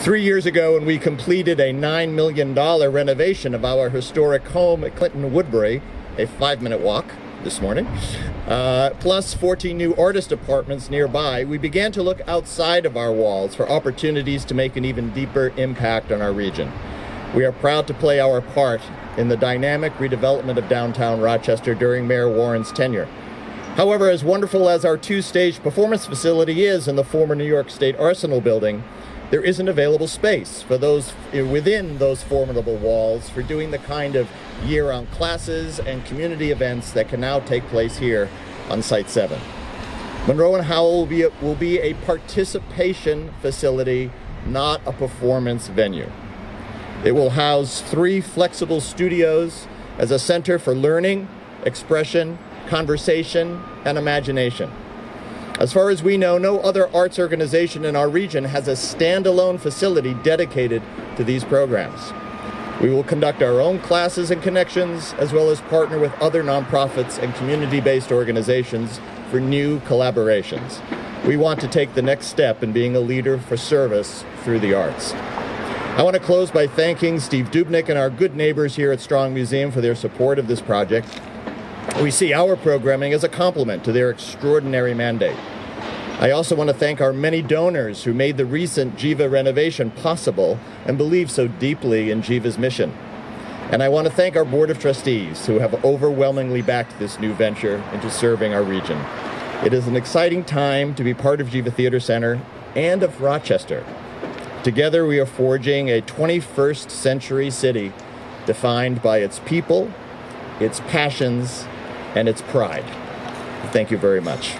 Three years ago, when we completed a $9 million renovation of our historic home at Clinton Woodbury, a five minute walk this morning, uh, plus 14 new artist apartments nearby, we began to look outside of our walls for opportunities to make an even deeper impact on our region. We are proud to play our part in the dynamic redevelopment of downtown Rochester during Mayor Warren's tenure. However, as wonderful as our two stage performance facility is in the former New York State Arsenal building, there isn't available space for those eh, within those formidable walls for doing the kind of year-round classes and community events that can now take place here on Site 7. Monroe and Howell will be, a, will be a participation facility, not a performance venue. It will house three flexible studios as a center for learning, expression, conversation, and imagination. As far as we know, no other arts organization in our region has a standalone facility dedicated to these programs. We will conduct our own classes and connections, as well as partner with other nonprofits and community-based organizations for new collaborations. We want to take the next step in being a leader for service through the arts. I want to close by thanking Steve Dubnick and our good neighbors here at Strong Museum for their support of this project. We see our programming as a complement to their extraordinary mandate. I also want to thank our many donors who made the recent Geva renovation possible and believe so deeply in Geva's mission. And I want to thank our Board of Trustees who have overwhelmingly backed this new venture into serving our region. It is an exciting time to be part of Geva Theater Center and of Rochester. Together we are forging a 21st century city defined by its people, its passions, and its pride. Thank you very much.